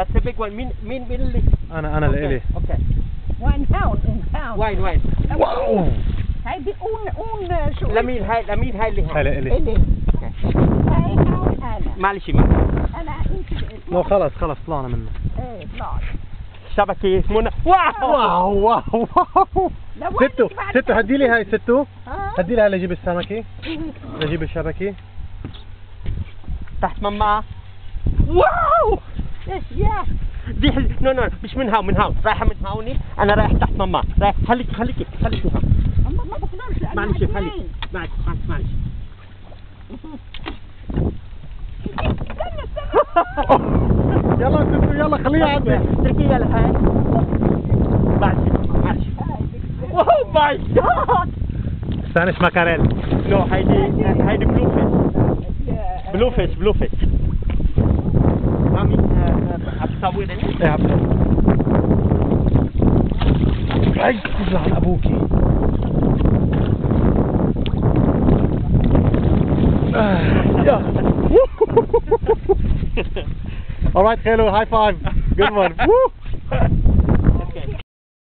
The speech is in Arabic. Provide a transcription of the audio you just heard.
That's the big one. مين مين مين اللي أنا أنا الالي أوكي وين هون هون وين وين واو هيدي اون اون شو لمين هاي لمين هاي اللي هاي هلا الي الي هاي هون أنا معلش ما أنا انت مو خلص خلص طلعنا منه. إيه طلعت شبكة منى واو واو واو ستو ستو هدي لي هاي ستو؟ هدي لي هاي لجيب السمكة لجيب الشبكة تحت ماما واو دي حل... نو نو مش من هاو من هاو رايحة من هاوني أنا رايح تحت ماما رايح خليك خليك خليك هون اما ما بقدرش لأنها معلش خليك. معلش معلش معلش استنى استنى يلا ستو يلا خليها عندك تركي يلا هاي معلش معلش اوه ماي جاد Spanish mackerel no هيدي هيدي blue fish blue fish blue fish عم تصورني ايه عبد اي تطلع عن ابوكي آه، يا All right, Khelo, high five. Good one. Woo!